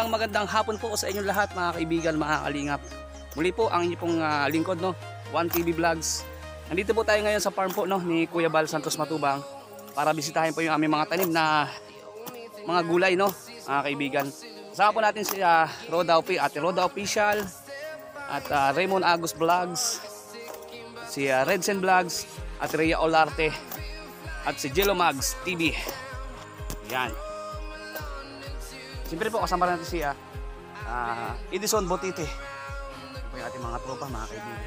magandang magandang hapon po sa inyong lahat mga kaibigan, mga kalingap. Muli po ang inyong ah, lingkod no, One TV Vlogs. Nandito po tayo ngayon sa farm po no ni Kuya Bal Santos Matubang para bisitahin po yung aming mga tanim na mga gulay no, mga kaibigan. Kasama po natin si ah, Roda Opi, Ate Roda Official at ah, Raymond Agus Vlogs, si ah, Redsen Vlogs, at Rhea Olarte at si Jello Mags TV. Yan. Siyempre po kasama natin si ah, ah, Edison Botite. Ito yung ating mga tropa, mga kaibigan.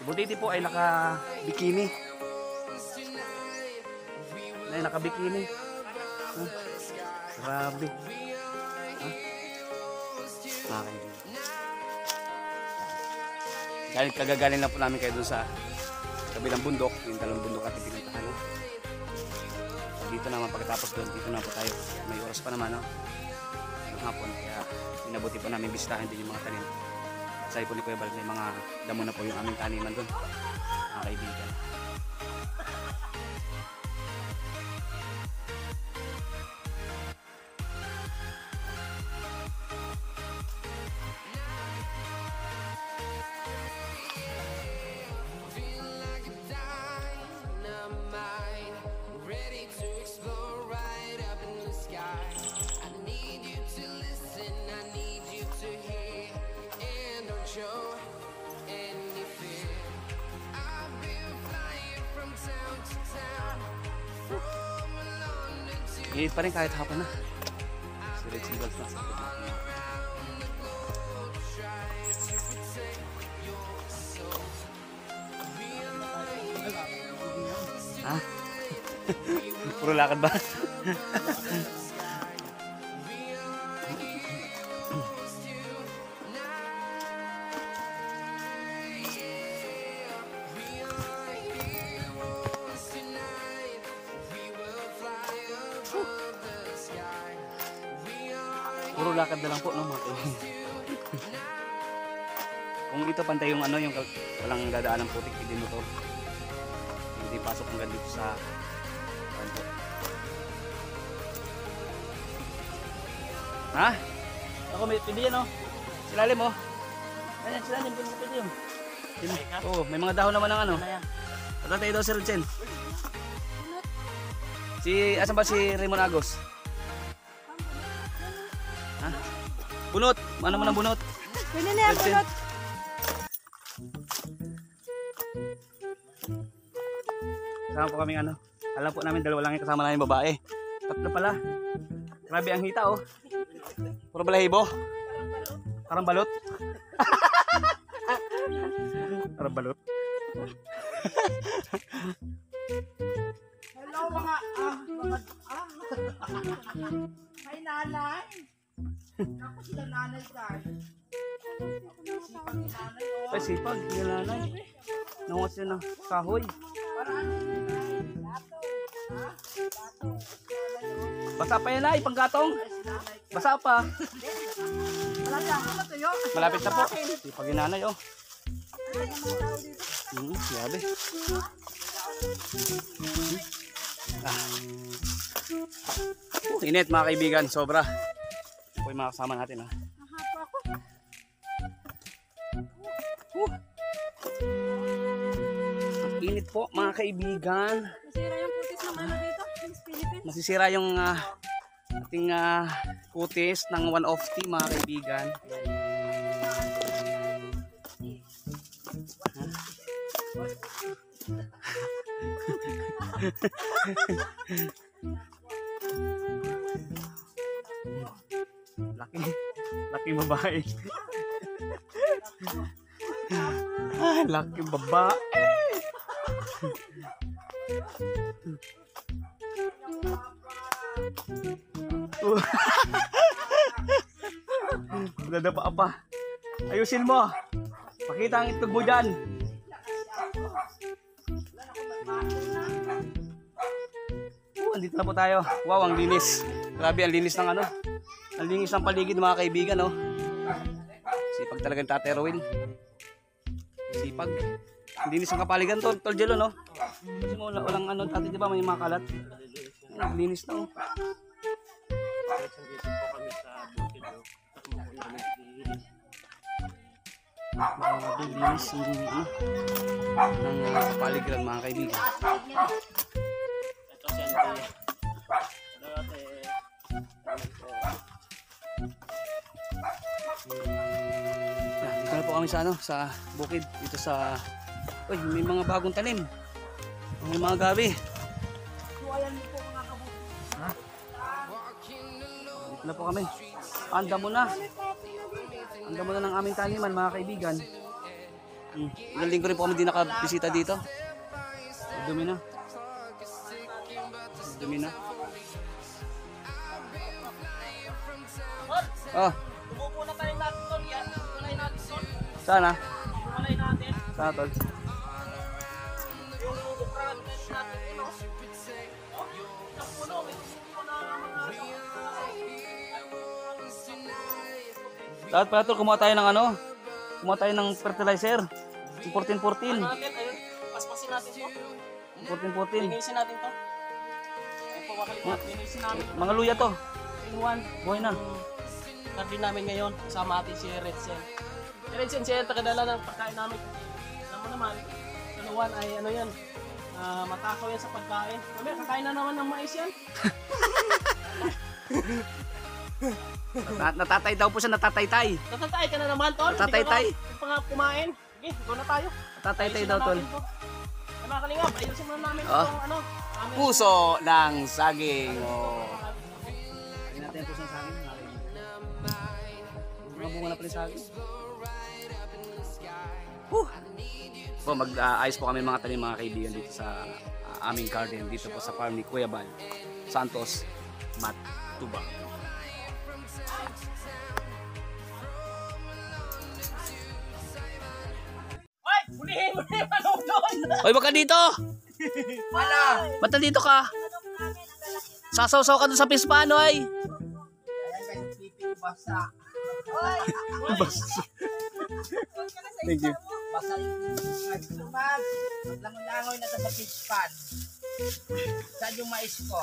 Si Botite po ay naka-bikini. Ay, naka-bikini. Huh? Grabe. Huh? Mga kaibigan. Dahil kagagaling lang po namin kayo dun sa kabilang bundok, yung dalawang bundok at pinuntahan. Dito naman pagkatapos doon dito na po tayo. May oras pa naman no? Ng hapon kaya inabuti po namin bisitahin din yung mga tanim. Sabi po ni Kuya Bal may mga damo na po yung aming taniman doon mga kaibigan init pa rin kahit kal- walang dadaan ng putik, hindi mo to. Hindi pasok hanggang dito sa ano po. Ha? Ako may pili yan, oh. Silalim, oh. Ayan, silalim, pili pili yun. Oo, may mga dahon naman ng ano. Tatatay daw si Rodsen. Si, asan ba si Raymond Agos? Ha? Bunot! Ano man ang bunot? Pwede na yan, bunot. Kasama po kaming ano. Alam po namin dalawa lang yung kasama namin babae. Tatlo pala. Grabe ang hita oh. Puro balahibo. Parang balot. Parang balot. Hello mga ah, mga ah. May nanay. Ako sila nanay guys. Ay sipag, nanay. Nangot siya ng kahoy. Yun. Basa pa yan ay, panggatong. Basa pa. Malapit na po. Sipag yung nanay oh. Hmm, grabe. Ah. Uh, init mga kaibigan, sobra. Ito po yung mga kasama natin ha. Nahapa po mga kaibigan. Nasira yung putis ng ano dito. Masisira yung ah, ating ah, kutis ng one of tea mga kaibigan. Laki, laki babae. ah, laki babae. Dadapa pa. Ayusin mo. Pakita ang itlog mo dyan. Oh, andito na po tayo. Wow, ang linis. Grabe, ang linis ng ano. Ang linis ng paligid mga kaibigan, oh. Sipag talagang Tate Erwin. Sipag. Ang linis ng kapaligan to, tol Jello, no? Kasi mo, wala- walang ano, dati di ba may mga kalat. Ayun, Ang linis na, oh. Si Mabibinis yung ano, ng paligiran mga kaibigan. Ito si Ante. Hello ate. Salamat po. Kami sa ano, sa bukid, dito sa Uy, may mga bagong tanim. May mga gabi. Kabuti. Dito na po kami. Anda mo na. Anda mo na ng aming taniman mga kaibigan. Hmm. Ilang linggo rin po kami di nakabisita dito. Dumi na. Dumi na. Oh, Tumupo na tayo natin tol. Yan. Tulay natin tol. sana. Tulay natin. Sana tol. Dapat pala tol, kumuha tayo ng ano? Kumuha tayo ng fertilizer. Yung 14-14. natin. Ayun. Paspasin natin to. 14-14. Linisin natin to. Ayun po wakal po. Linisin namin. Mga luya to. In one. Buhay na. Garden namin ngayon. Kasama atin si Redsen. Si Redsen siya yung tagadala ng pagkain namin. Alam mo naman, kaluwan ay ano yan. ah, matakaw yan sa pagkain. Mamaya, kakain na naman ng mais yan. Na, natatay daw po siya, natatay-tay. Natatay ka na naman, Tol. Ka Natatay-tay. Hindi pa nga kumain. Sige, go na tayo. Natatay-tay daw tol. Ay, mga kalingap, ayusin muna namin Ah. itong ano. Amin. Puso ng saging. Oh. Tingnan natin ang puso ng saging. Mga bunga na pala yung saging. Whew. Po, mag-ayos po kami mga tanim mga kaibigan dito sa ah, aming garden dito po sa farm ni Kuya Bal Santos Matubang. Ay, hulihin mo na yung doon. Hoy, baka dito! Wala! Ba't dito ka? Sasaw-saw ka dun sa pispano ay. Ayan guys, piping basa. Thank you. Basa yung. Langoy-langoy na sa fish pan. Saan yung mais ko?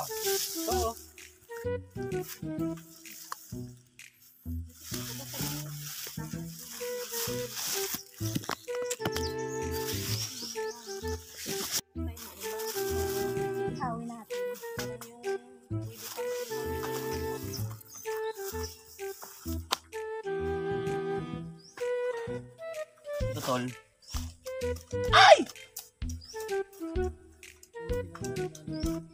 Oo. Hawin natin. Ito tol. Kailangan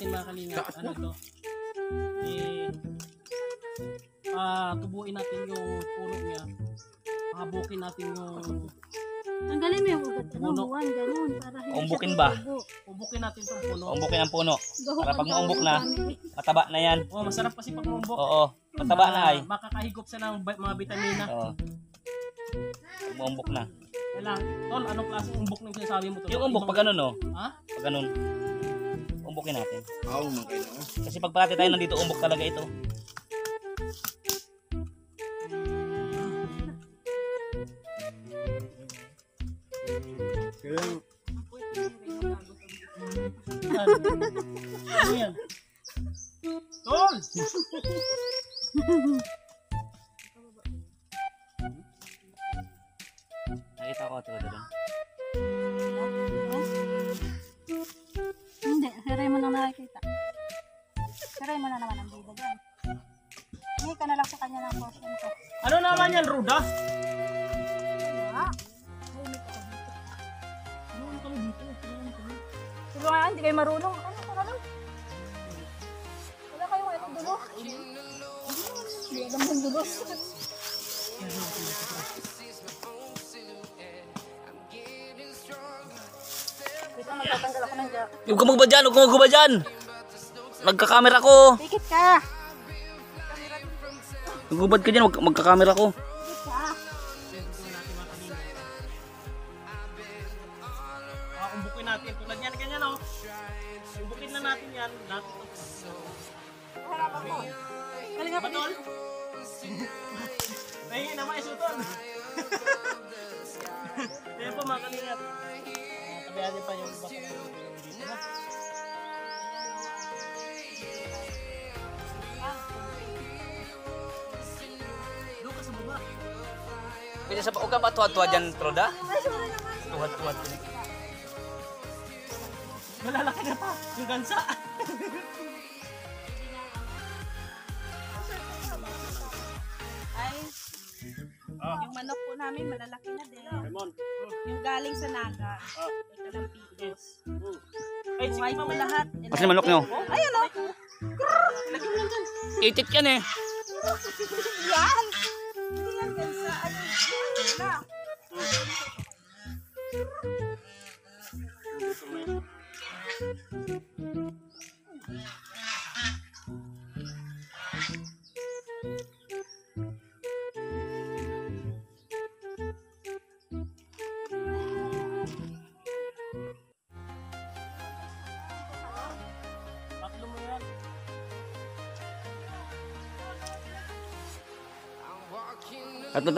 natin mga kalingap, ano to? Eh, ah, tubuin natin yung puno niya. Habukin natin yung, Tanggalin mo yung ugat. Ano, Puno. buwan, ganun. Para hindi Umbukin siya ba? tutubo. ubukin natin yung puno. Umbukin ang puno. Para pag naumbok na, mataba na yan. Oh, masarap kasi pag umumbok. Oo. Mataba na ay. Ah, makakahigop siya ng bi- mga vitamina. Oo. Umumbok na. Kailangan, tol, anong klaseng umbok na yung sinasabi mo? Tol? Yung umbok, pag ganun oh. Ha? Pag ganun. Umbukin natin. Oo, mga kayo. Kasi pag parati tayo nandito, umbok talaga ito. Ano yan? Tol! Nakita ko ito doon. Ano? Ano kami? Sige nga, hindi kayo marunong. Ano ka lang? Wala kayong ito dulo. Hindi alam mong dulo. Dito magtatanggal ako ng jacket. Huwag ka magba dyan, huwag ka magba dyan. Nagkakamera ko. Pikit ka! Nagubad ka dyan, mag magkakamera ko. Tuwad-tuwad dyan, Troda? Tuwad-tuwad. Malalaki na pa. Yung gansa. Ay, yung manok po namin malalaki na din. Lemon. Yung galing sa Naga. Ah. Ito lang pigos. Ay, sige Buhay po lahat. Kasi manok nyo. Ayun o. Itik yan eh.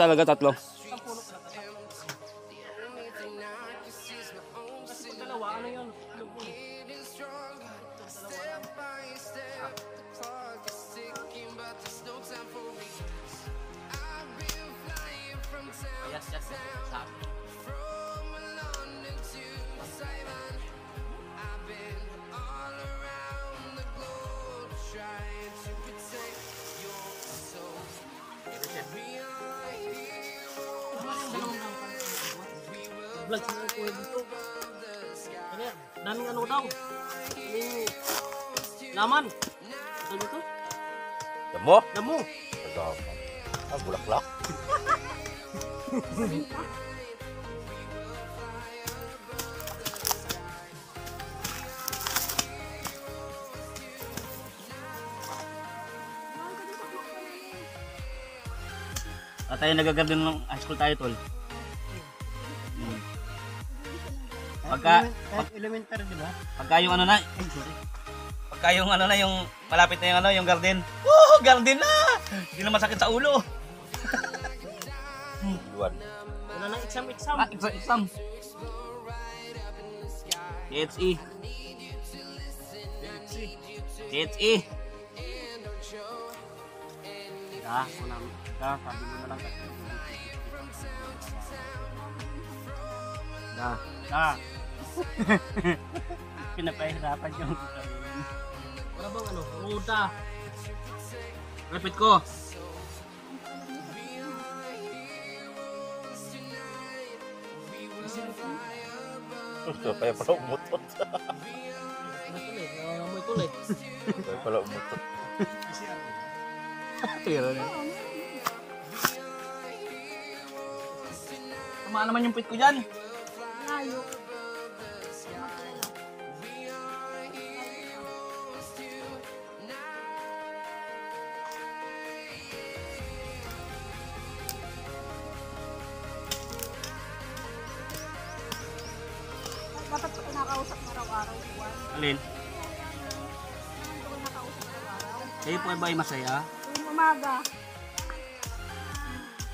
Talaga, tatlo. Vlog dito. Ano yan? Daming ano daw? Daming laman. Ano dito? Damo? Damo. Damo. Ah, bulaklak. At tayo nagagarden ng high school tayo, tol. Pagka, Kahit elementary, di ba? pagka yung ano na, ay, sorry. Pagka yung ano na, yung malapit na yung ano, yung garden. Oh, garden na! Hindi na masakit sa ulo. Luwan. Wala nang exam-exam. Ah, exam, exam. THE. THE. Ah, wala. Ah, sabi mo na lang kasi. Da. Ah. Pinapahirapan yung Wala bang ano? Muda. Repeat ko. Gusto pa yung pala umutot. Tuloy? Kaya pala umutot. Tira na. Tama naman yung pit ko dyan. Layo. Kayo masaya? Tuwing umaga.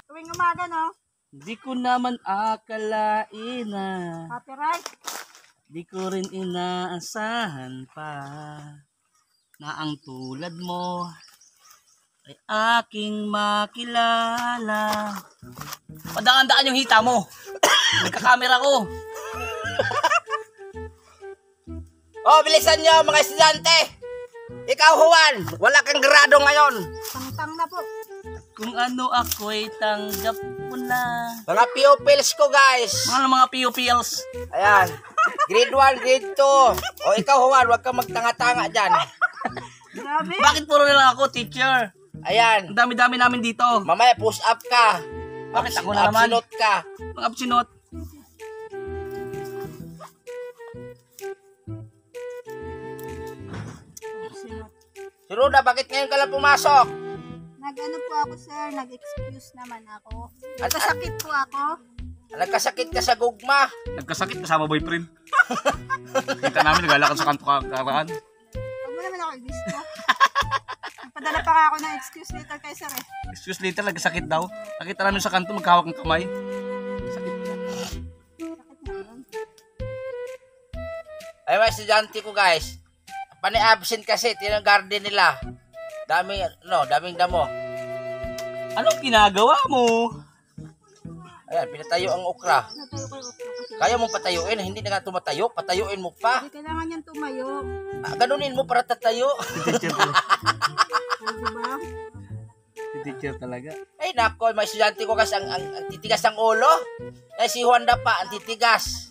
Tuwing umaga, no? Di ko naman akalain na Happy right? Di ko rin inaasahan pa na ang tulad mo ay aking makilala. Padaan-daan yung hita mo. Nagkakamera ko. Oh, bilisan nyo mga estudyante. Ikaw, Juan, wala kang grado ngayon. Tangtang na po. Kung ano ako'y tanggap mo na. Mga pupils ko, guys. Mga mga PUPLs. Ayan. Grade 1, grade 2. O ikaw, Juan, huwag kang magtanga-tanga dyan. Grabe. Bakit puro na lang ako, teacher? Ayan. Ang dami-dami namin dito. Mamaya push up ka. Bakit ako na naman? Absinot ka. Mga absinot. Ruda, bakit ngayon ka lang pumasok? Nag-ano po ako, sir. Nag-excuse naman ako. Nagkasakit po ako. Nagkasakit ka sa gugma. Nagkasakit kasama boyfriend. Kita namin naglalakad sa kanto kakaraan. Huwag mo naman ako i-gusto. Nagpadala pa ako ng excuse later kay sir eh. Excuse later, nagkasakit daw. Nakita namin sa kanto, magkahawak ng kamay. Sakit niya. Sakit na yun. Ay, estudyante ko guys. Pani-absent kasi, tinang garden nila. Daming, no, daming damo. Anong ginagawa mo? Ayan, pinatayo ang okra. Kaya mong patayuin, hindi na nga tumatayo. Patayuin mo pa. Hindi kailangan niyang tumayo. Ah, ganunin mo para tatayo. Teacher talaga. O, diba? Teacher talaga. Ay, nako, mga estudyante ko kasi ang, ang, ang titigas ng ulo. Eh, si Juanda pa, ang titigas.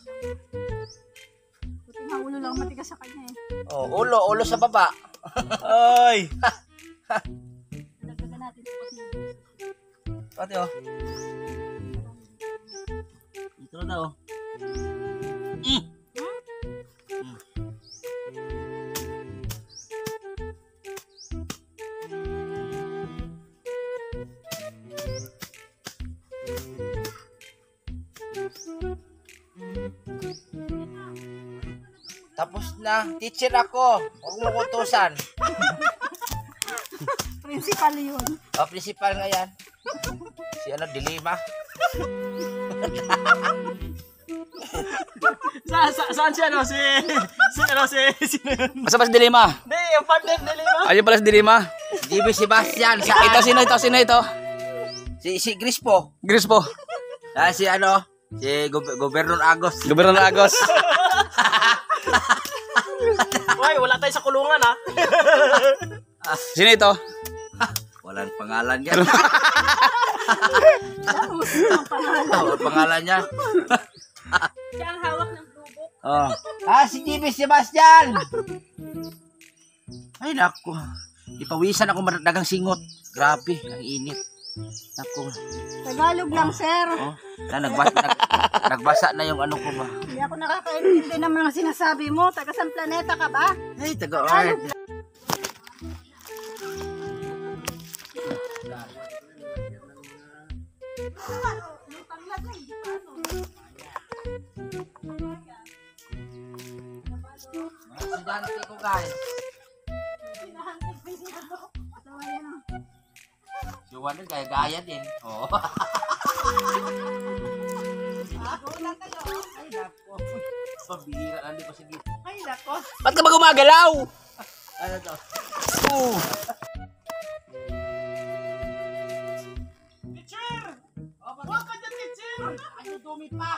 Buti nga ulo lang matigas sa kanya eh. Oh, ulo, ulo sa baba. Ay! Dagdagan natin. Pati oh. Ito na daw. Mm. Tapos na, teacher ako. Huwag mo kutusan. Principal yun. O, principal nga yan. Si ano, Dilima. Sa, sa, saan siya, no? Si, si, ano, si, sino yun? Masa ba si Dilima? Hindi, yung partner no? Ayun pala si Dilima. GB Sebastian. Sa Ito sino ito? Sino ito? Si, si Grispo. Gris po. Ah, si ano, si Gob- Gobernador Agos. Gobernador Agos. Wala tayo sa kulungan, ha? Sino ito? Walang pangalan yan. Walang pangalan niya. Siya ang hawak ng bubok. Oh. Ah, si GB Sebastian. Ay, naku. Ipawisan ako dagang singot. Grabe, ang init. Naku. Tagalog lang, sir. Oh, na, nagbasa, nag, nagbasa na yung ano ko ba. Hindi ako nakakaintindi ng mga sinasabi mo. Taga saan planeta ka ba? Ay, taga-art. Mga estudyante ko guys. Si Wanda gaya-gaya din. Oo. Ay, nako. Pabira, ano pa sige. Ay, nako. Ba't ka ba gumagalaw? Ano to? Oo. Teacher! Huwag ka dyan, teacher! Ano dumi pa?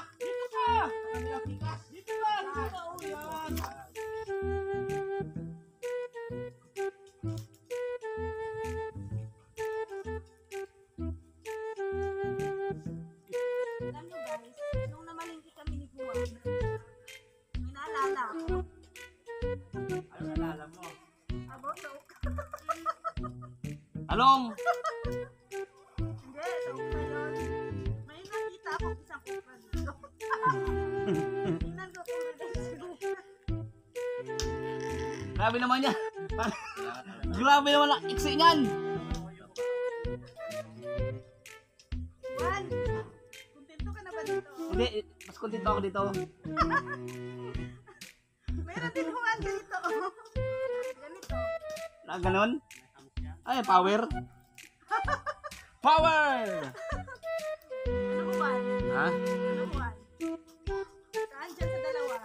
Power. Power! Ano Juan? Ha? Ano Juan? Saan dyan sa dalawa?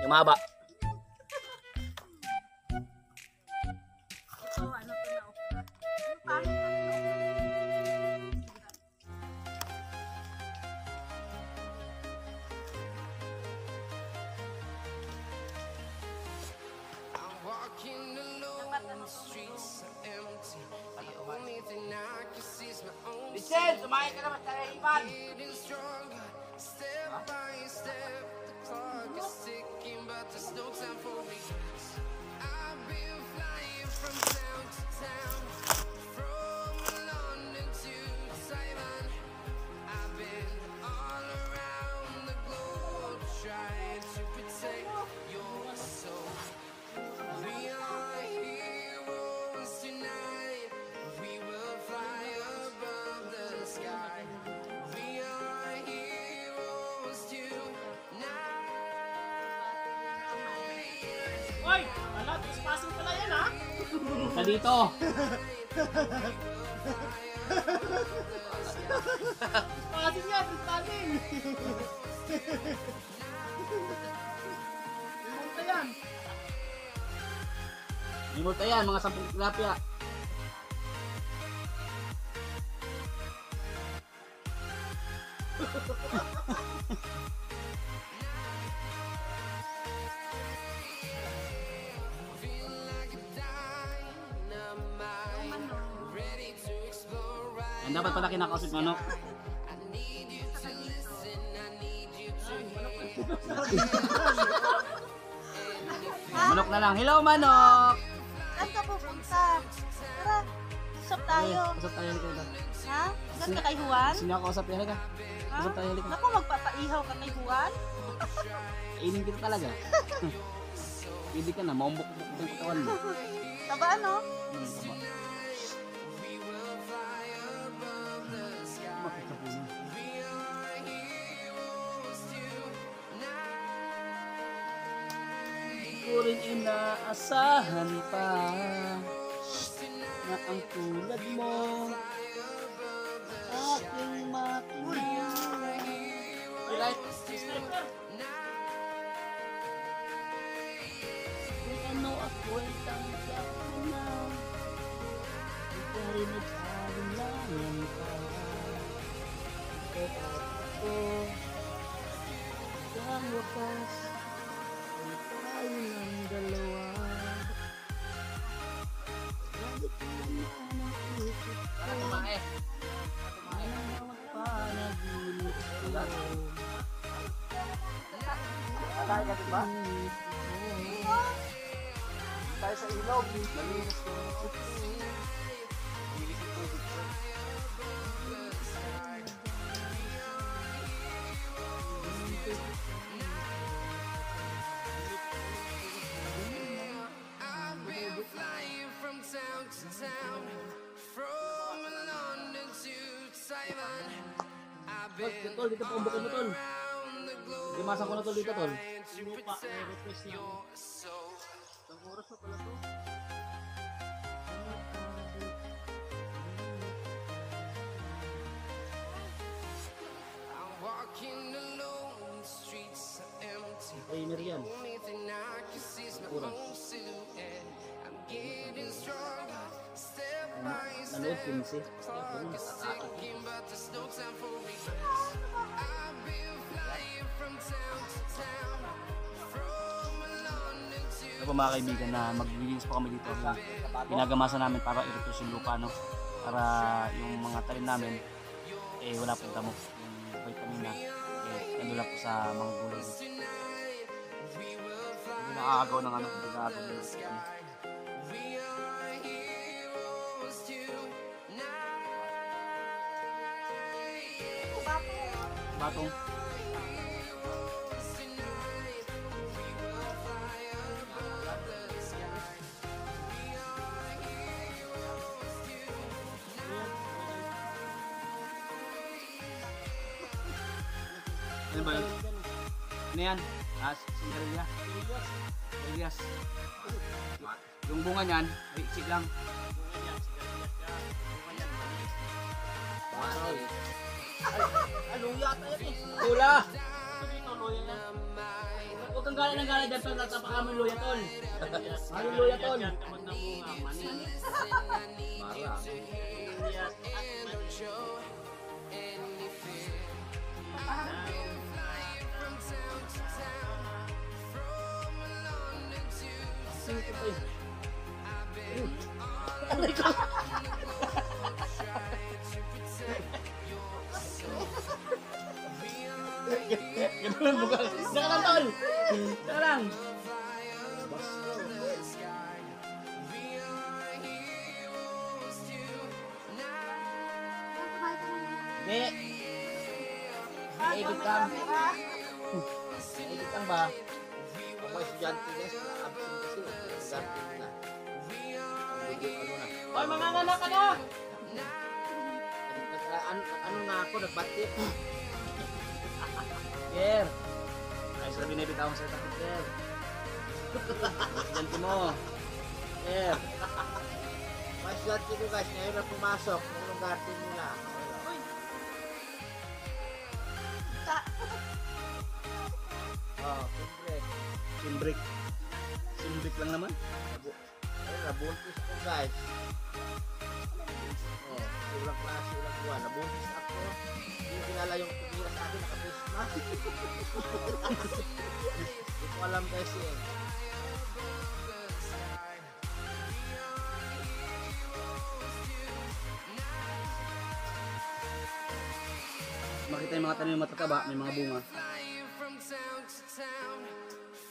Yung mahaba. Dito. Trespassing yan, trespassing. Multa yan. Multa yan, mga sampung tilapia. dapat pala kinakausap mo, no? Manok na lang. Hello, manok! Saan ka pupunta? Tara, usap tayo. Usap tayo, halika. Ha? Saan ka kay Juan? Niya ako usap, halika. Ha? Usap tayo, halika. Naku, magpapaihaw ka kay Juan? Kainin kita talaga. Pwede ka na, maumbok-bok yung katawan mo. Taba ano? Hmm, tama. Inaasahan pa na ang tulad mo aking makilala. Right? Kung ano ako'y tanggap na Di ka rin nagsalinlangan pa Ito at ako Ang wakas Ay tayo ng dalawa Ano mga panaginip ko Alay ka diba? Tayo sa ilog. Malinis ko. Tol, been tol, dito po ang bukid mo, tol. around the globe Limasan ko na tol dito, tol. to protect your soul. Ang oras na pala to. I'm walking alone, the streets are empty. Trainer yan. Only thing I can see is my Oras. own silhouette. I'm getting stronger, step. 15. Clock is ticking, but there's no time for regrets. I've been flying from town to town, from London to Ito po mga kaibigan na maglilinis po kami dito. Yung Ginagamasan namin para i-refresh yung lupa, no? Para yung mga talim namin, eh wala pong damo. Yung vitamina, eh ano lang po sa mga gulay. Hindi nakakagaw ng ano, hindi nakakagaw ng ano. Batong. Ano ba yun? Ano yan? Ah, singarilya. Singarillas. Yung bunga niyan, ay isip lang. Ano yata yan eh. Tula! Ito dito, loya yan. Huwag kang galing ng galing dyan, tol. Natapakan mo yung luya, tol. Ano yung luya, tol? Kapag namunga, mani. Para. Yes, at mani. Sing ko to lang buka. Saka lang, tol. Saka lang. Hindi. Naibig lang. Naibig lang ba? Kung may estudyante guys, na-absent kasi. Estudyante na. Ang video ano na. Hoy, manganganak ka na! Ano, na ako, nagbati. Ger. Ayos na binibitawan sa takot, Ger. Estudyante mo. Sir. Mga estudyante ko guys, ngayon na pumasok. Ngayon ang garden nila. Ta- Oh, siyempre. Simbrick. Simbrick lang naman. Ayun, nabuntis ko guys. Oh, ulang klase, ulang buwan. Nabuntis ako. Hindi kilala yung tumira sa akin, naka-face mask. Hindi ko alam guys eh. Makita yung mga tanim matataba, may mga bunga.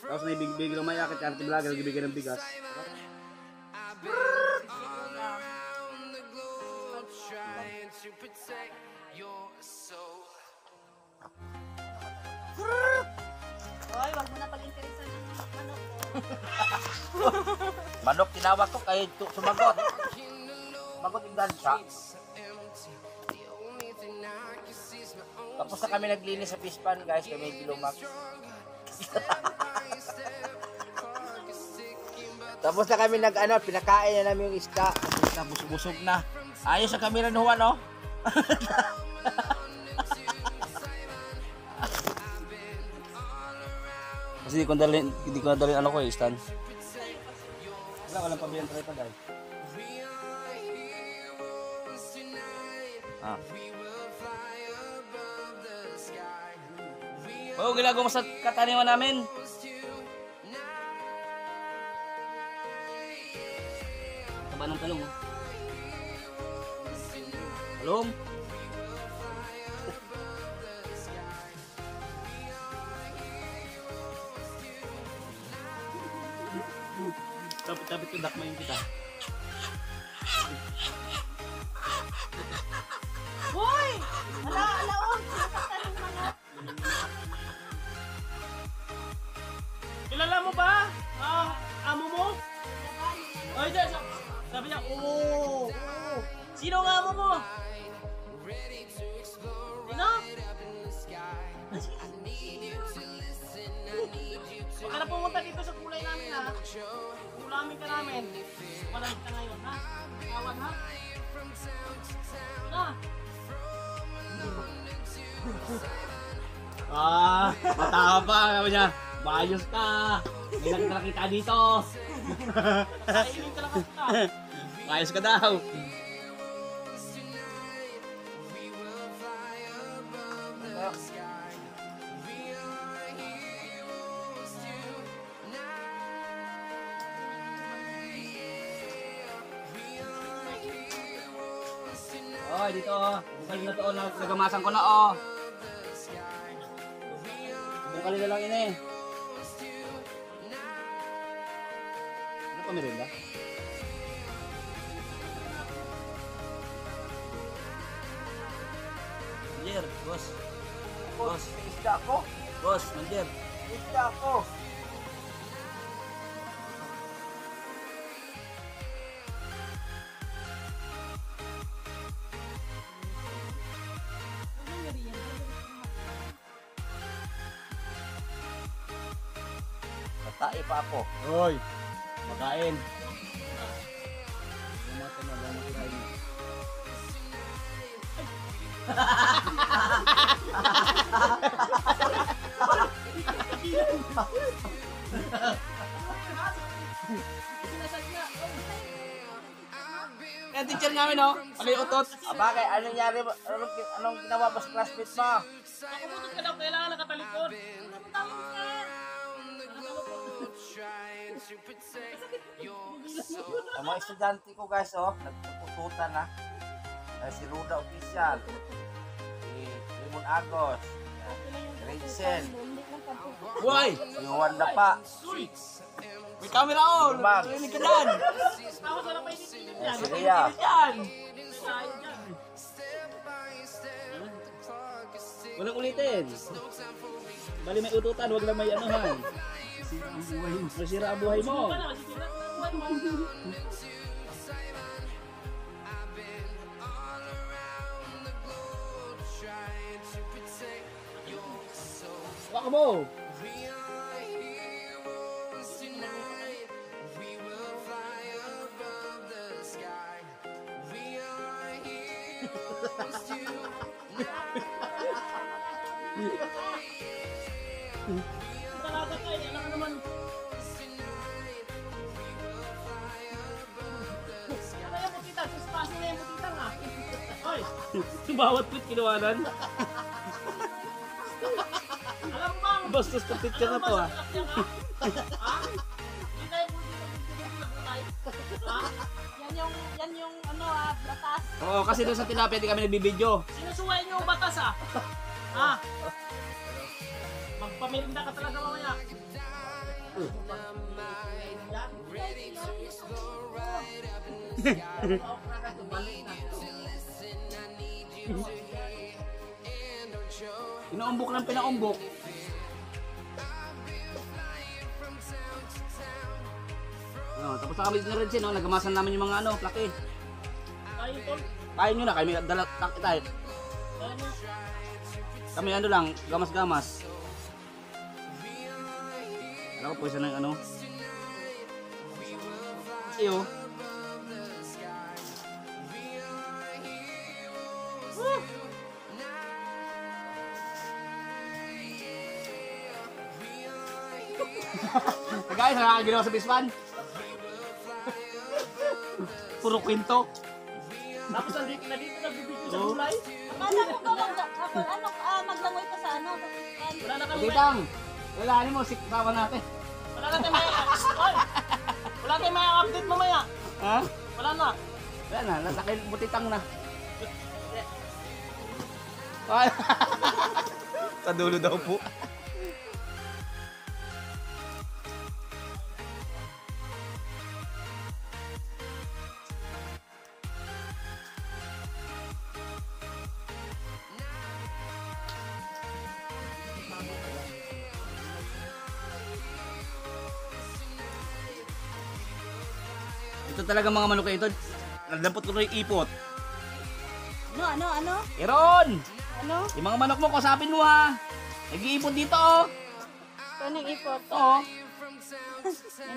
Tapos may big big lang mayakit ka, arte vlogger, nagbibigay ng bigas. Trying to protect your soul. Oy, wag mo na pag-interesan ng manok ko. Manok tinawag ko kay sumagot. Sumagot yung dansa. Tapos na kami naglinis sa fish pan guys, kami gilumak. Tapos na kami nag ano, pinakain na namin yung isda. Tapos na busog-busog na. Ayos sa camera ni Juan oh. Kasi di ko dalhin, di ko dalhin ano ko eh, stand. Wala, walang pabilang treta guys. Ah. Oh, ginagawa sa kataniman namin. Taba ng talong. oh. Talong. Tapit-tapit ko dakmayin kita. Hoy! Ala, ala, oh! Kilala mo ba? Ah, amo mo? Ay, Sabi niya, oo. oo. Sino ang amo mo? Sino? Huwag ka na pumunta dito sa kulay namin ha. Kulamin ka namin. Walang ka ngayon ha. Tawag ha. Na. Ah, matapang. Sabi niya, bayos ka. May nakita kita dito. Kainin ka lang kita. Bayos ka daw. Oh, na to oh. Nag- Nagamasan ko na oh. Bukali na lang ini. Ano pa merinda? Manjer, boss. Boss, May isda ko. boss, manjer. Isda ko. Tae pa ako. Hoy, makain. Mamata na lang makain. Yan, teacher namin, no? Palay utot. Ah, bakit? Anong nangyari? Anong, anong ginawa mo sa classmate mo? Nakumutot Ang mga estudyante ko guys, oh, nagpututan na. Ah, si Ruda Official, si Raymond Agos, Rachel, Hoy, si Juan Dapa, may camera on. Wala pa itinitip yan. si dyan. Walang ulitin. Bali may ututan, wag lang may anuhan. Masira ang buhay mo. Baka mo! Thank you. Bawat tweet kinuwanan. alam bang? Bastos na picture na to ah. Ha? Hindi tayo. Ha? Yan yung, yan yung ano ah, batas. Oo, kasi doon sa tilapia di kami nagbibideo. Sinusuway niyo ang batas ah. Ha? Magpamirinda ka talaga mamaya. Pinaumbok ng pinaumbok. Oh, tapos na kami na rin no? nagamasan namin yung mga ano, plaki. Tayo tol. Tayo nyo na, kami dala, tak, tayo. Kami ano lang, gamas-gamas. Alam ko po isa ng ano. Iyo. Guys, nakakaginawa sa bispan. Puro kwento. Tapos nandito na dito nagbibigyo sa Oo. kulay. Akala ko ba mag, ako, ano, ah, maglangoy ka sa ano? Wala na kami. Bitang, lalahanin mo, siksawa natin. Wala na tayong may... Hoy! Wala tayong may update mamaya. Ha? Wala na. Wala na, nasa akin, butitang na. Sa dulo daw po. Talaga mga manok na ito. Nagdampot ko na yung ipot. Ano, ano, ano? Eron! Ano? Yung mga manok mo, kusapin mo ha. Nag-iipon dito oh. Kanang ipot. Oo.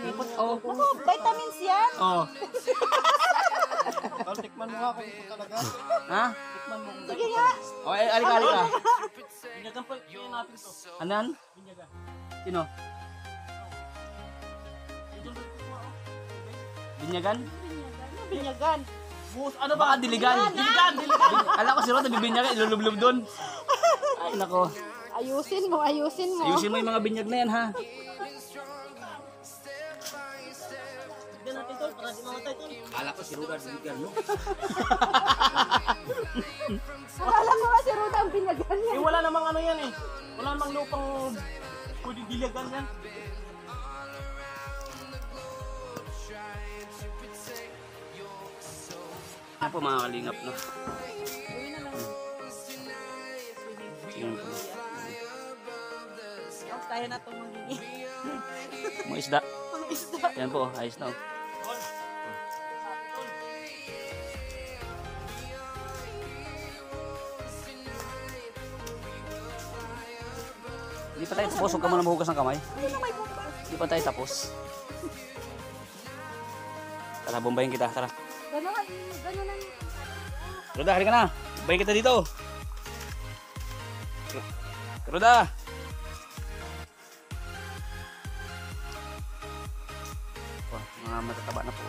Ipot oh. Ako, vitamins yan. Oh. Tikman mo nga kung ito talaga. Ha? Sige nga. O, eh, alika, alika. Binyagan pa yun natin to. Anan? Binyagan. Sino? Binyagan? Binyagan? Bus, ano ba? Baka diligan. Diligan, diligan. Alam ko si Ron, nabibinyagan, ilulublob doon. Ay, nako. Ayusin mo, ayusin mo. Ayusin mo yung mga binyag na yan, ha? Kala ko si Ruda, diligan mo. Akala ko nga si Ruda ang binyagan Eh yan. wala namang ano yan eh. Wala namang lupang pwede diligan yan. Yan po mga kalingap, no? Na. Yan po. Oh, tayo na itong magiging. Mga isda. Mga isda. Yan po, ayos na. oh. Hindi pa tayo tapos, huwag ka muna mahugas ng kamay. Na? Hindi pa tayo tapos. Tara, bombayin kita, tara. Gano'n, gano'n ang... Ruda, halika na. Bombayin kita dito. Ruda! Oh, mga matataba na po.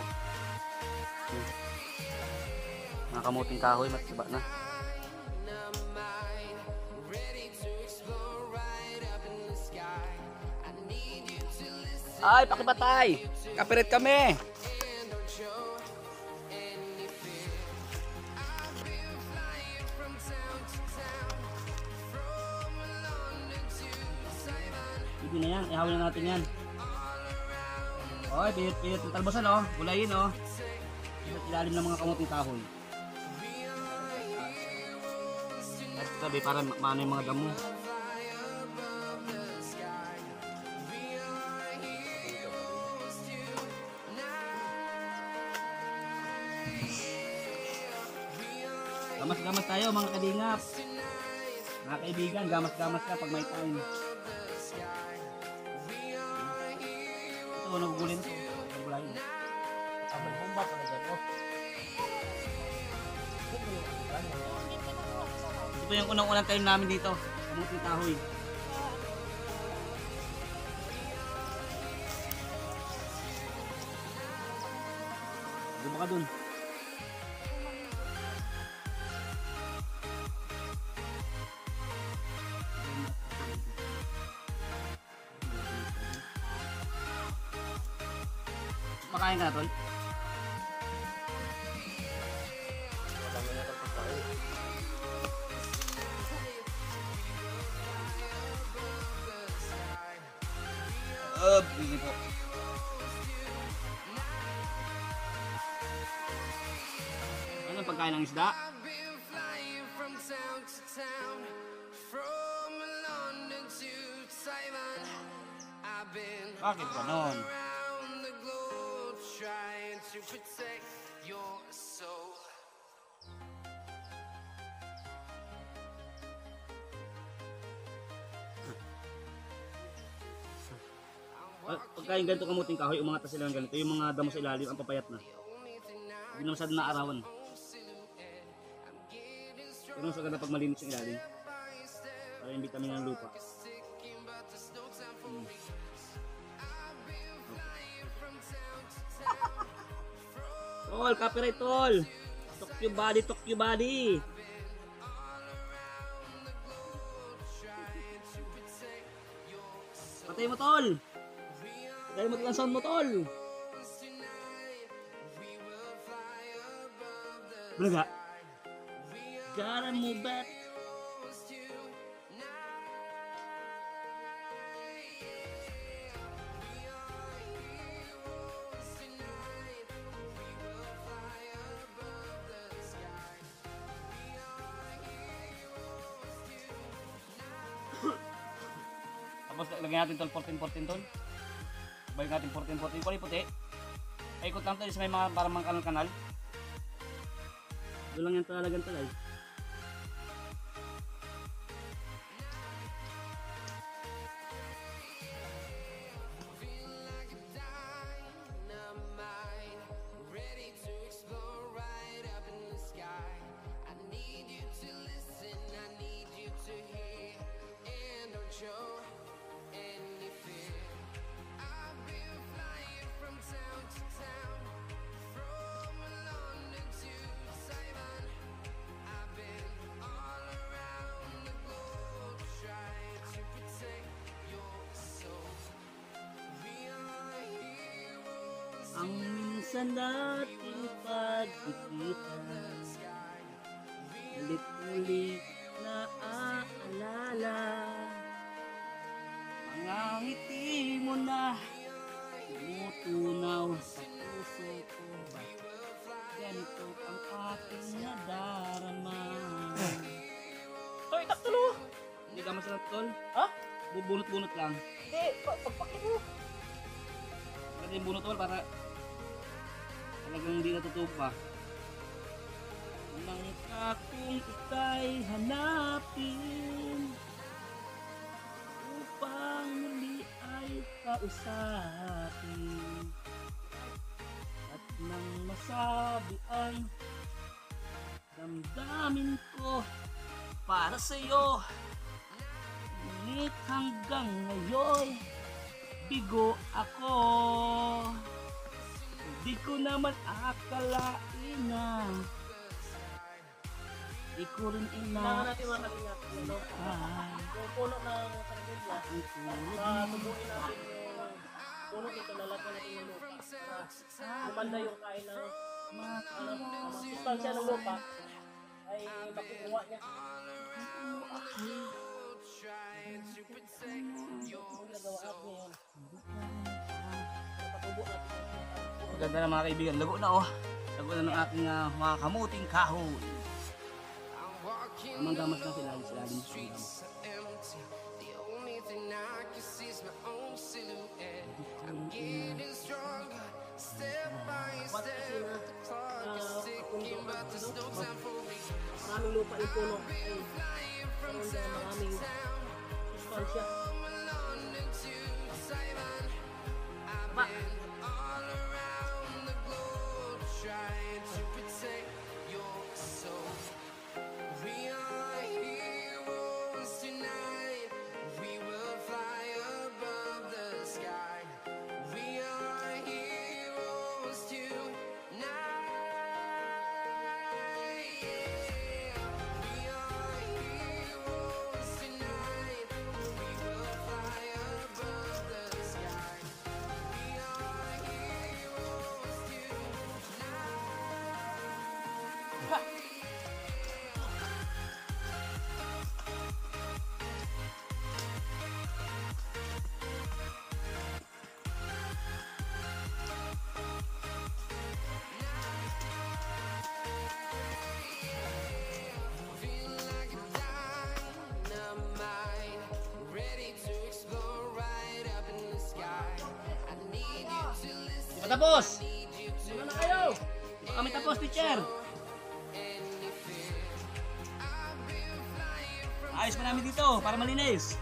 Mga kamuting kahoy, matataba na. Ay, pakipatay! Kapirit kami! Pwede na yan, ihawin na natin yan. Oy, pilit-pilit ng talbosan oh, gulayin oh. Sa ilalim ng mga kamuting kahoy. At sabi para ma- maano yung mga damo. Gamas-gamas tayo mga kalingap. Mga kaibigan, gamas-gamas ka pag may time. Ito, nagugulin to. Nagugulay mo. Abal kong ba pala dyan, oh. Ito yung unang-unang time namin dito. Kamuting tahoy. Diba ka dun? London to Taiwan. I've been Bakit ganon? around the globe trying to protect your Pagkain ganito kamuting kahoy, umangat na sila ng ganito. Yung mga damo sa ilalim, ang papayat na. Hindi na masyado naarawan. Pero mas maganda pag malinis yung ilalim. Para yung vitamin ng lupa. Hmm. Tol, copyright tol! Body, Tokyo body! Patay mo tol! Patay mo tol ang sound mo tol! Balaga? Gotta move back. Tapos lagyan natin tol 14-14 tol. Balik natin 14-14. Kulay puti. Paikot lang tol sa may mga parang mga kanal-kanal. Doon lang yan talagang talay. Tol? Ha? Bubunot-bunot lang Hindi, pa- pagpaki mo. Pwede yung bunot tol para Talagang hindi natutog pa Nang akong ika'y hanapin Upang muli ay kausapin At nang masabi ang Damdamin ko para sa'yo Ngunit hanggang ngayon Bigo ako Di ko naman akalain na Di ko rin Kailangan natin mga ina kalingap. Ano? ay Yung puno ng Matubuin natin yung puno nito, lalagyan natin yung lupa. Kumanda yung kain ng ano, ang sustansya ng lupa ay makukuha niya. Yung natin ngayon. Napatubo natin yung Maganda na mga kaibigan Lago na oh Lago na ng ating ah, mga kamuting kahoy Ang manggamas na sila Sila din streets are empty. The only thing I can see is my own silhouette. I'm getting stronger, step by step. The clock is ticking, but there's no time for me. maraming lupa yung puno maraming sustansya. London to Taiwan, Patapos! Muna na kayo! Kami tapos, teacher! Ayos pa namin dito, para malinis.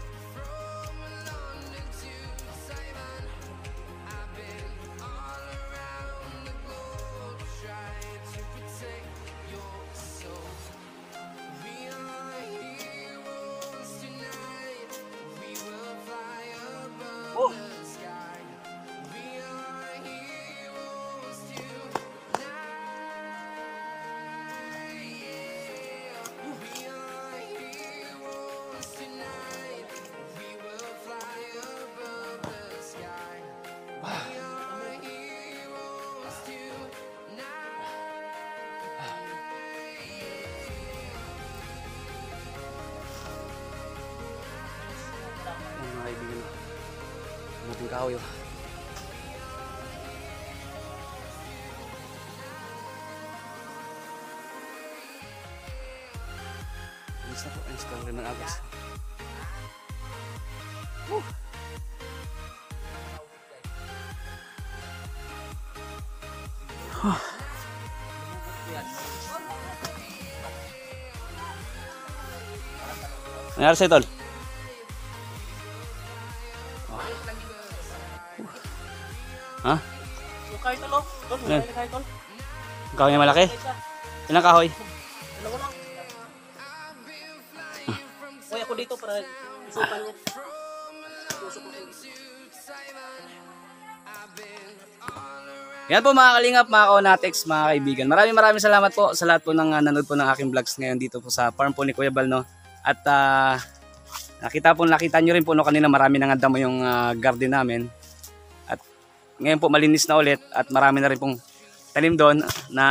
Nangyari sa'yo, tol? Ha? Yung ano, tol, Yan. yung kahit tol. Kahoy na malaki? Ilang kahoy? Dalawa lang. Uy, ako dito para isukan niya. Yan po mga kalingap, mga Konatex, mga kaibigan. Maraming maraming salamat po sa lahat po ng uh, nanood po ng aking vlogs ngayon dito po sa farm po ni Kuya Bal, no? At ah, nakita po, nakita nyo rin po no, kanina marami nang damo yung ah, garden namin. At ngayon po malinis na ulit at marami na rin pong tanim doon na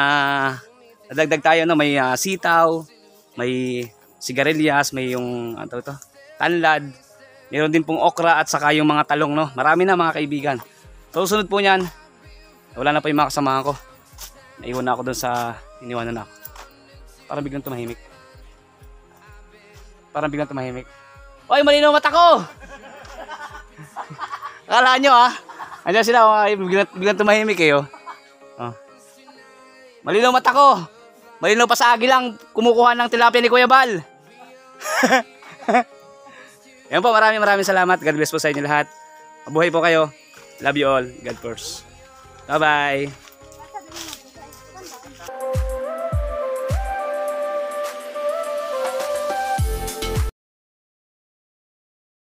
nadagdag tayo, no? May ah, sitaw, may sigarilyas, may yung, ano to, tanlad, meron din pong okra at saka yung mga talong, no? Marami na mga kaibigan. So, susunod po niyan, wala na pa yung mga kasamahan ko. Naiwan na ako doon sa iniwanan na ako. Parang biglang tumahimik. Parang biglang tumahimik. Oy, malinaw mata ko! Akala nyo ah. Andiyan sila, oh, biglang, biglang tumahimik eh oh. oh. Malinaw mata ko! Malinaw pa sa agilang kumukuha ng tilapia ni Kuya Bal. Yan po, maraming maraming salamat. God bless po sa inyo lahat. Mabuhay po kayo. Love you all. God first. Bye-bye.